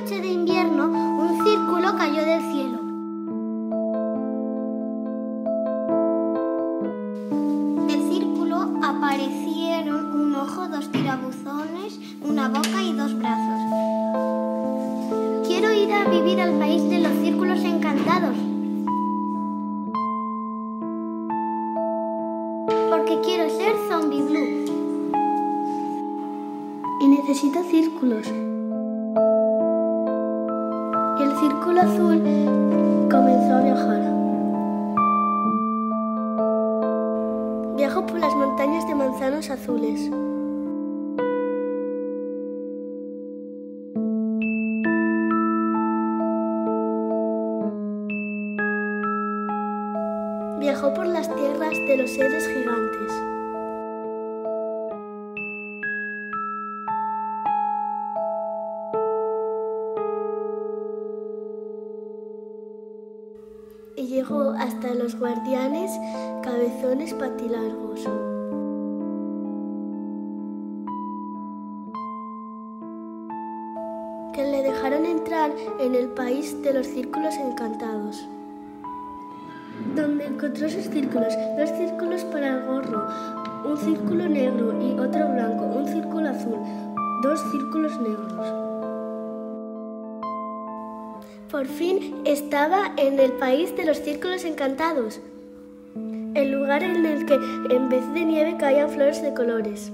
noche de invierno, un círculo cayó del cielo. Del círculo aparecieron un ojo, dos tirabuzones, una boca y dos brazos. Quiero ir a vivir al país de los círculos encantados. Porque quiero ser zombie blue. Y necesito círculos. Círculo azul comenzó a viajar. Viajo por las montañas de manzanos azules. Viajó por las tierras de los seres gigantes. Y llegó hasta los guardianes cabezones patilargos. Que le dejaron entrar en el país de los círculos encantados donde encontró sus círculos, dos círculos para el gorro, un círculo negro y otro blanco, un círculo azul, dos círculos negros. Por fin estaba en el país de los círculos encantados, el lugar en el que en vez de nieve caían flores de colores.